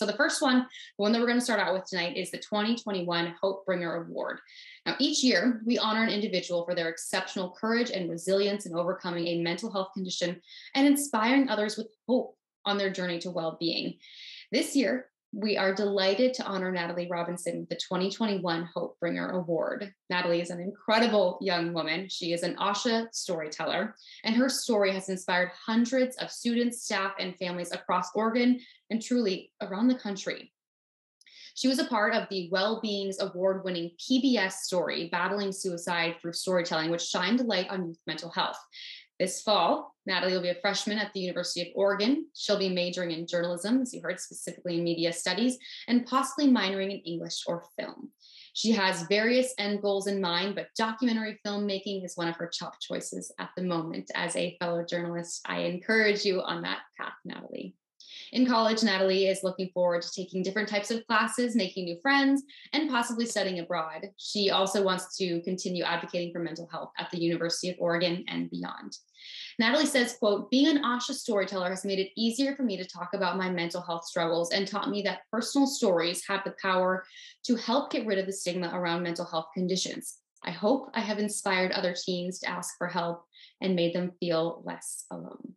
So the first one, the one that we're going to start out with tonight, is the 2021 Hope Bringer Award. Now, each year we honor an individual for their exceptional courage and resilience in overcoming a mental health condition and inspiring others with hope on their journey to well-being. This year, we are delighted to honor Natalie Robinson with the 2021 Hope Bringer Award. Natalie is an incredible young woman. She is an ASHA storyteller, and her story has inspired hundreds of students, staff, and families across Oregon and truly around the country. She was a part of the Well-Beings Award winning PBS story, Battling Suicide Through Storytelling, which shined a light on youth mental health. This fall, Natalie will be a freshman at the University of Oregon. She'll be majoring in journalism, as you heard, specifically in media studies, and possibly minoring in English or film. She has various end goals in mind, but documentary filmmaking is one of her top choices at the moment. As a fellow journalist, I encourage you on that path, Natalie. In college, Natalie is looking forward to taking different types of classes, making new friends, and possibly studying abroad. She also wants to continue advocating for mental health at the University of Oregon and beyond. Natalie says, quote, being an ASHA storyteller has made it easier for me to talk about my mental health struggles and taught me that personal stories have the power to help get rid of the stigma around mental health conditions. I hope I have inspired other teens to ask for help and made them feel less alone.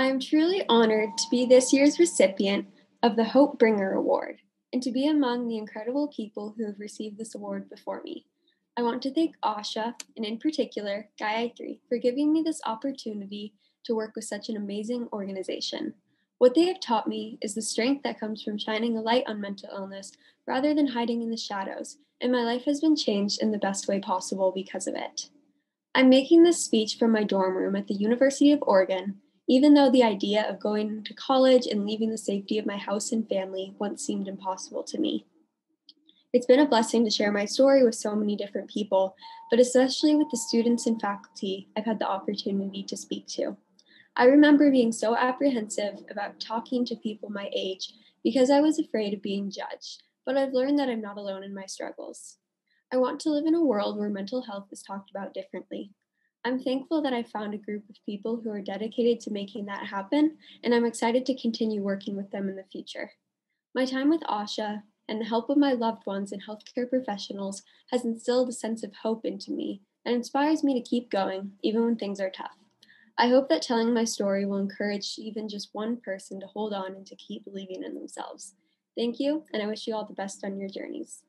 I am truly honored to be this year's recipient of the Hope Bringer Award and to be among the incredible people who have received this award before me. I want to thank Asha, and in particular, Gayathri, for giving me this opportunity to work with such an amazing organization. What they have taught me is the strength that comes from shining a light on mental illness rather than hiding in the shadows, and my life has been changed in the best way possible because of it. I'm making this speech from my dorm room at the University of Oregon, even though the idea of going to college and leaving the safety of my house and family once seemed impossible to me. It's been a blessing to share my story with so many different people, but especially with the students and faculty I've had the opportunity to speak to. I remember being so apprehensive about talking to people my age because I was afraid of being judged, but I've learned that I'm not alone in my struggles. I want to live in a world where mental health is talked about differently, I'm thankful that I found a group of people who are dedicated to making that happen, and I'm excited to continue working with them in the future. My time with Asha and the help of my loved ones and healthcare professionals has instilled a sense of hope into me and inspires me to keep going, even when things are tough. I hope that telling my story will encourage even just one person to hold on and to keep believing in themselves. Thank you, and I wish you all the best on your journeys.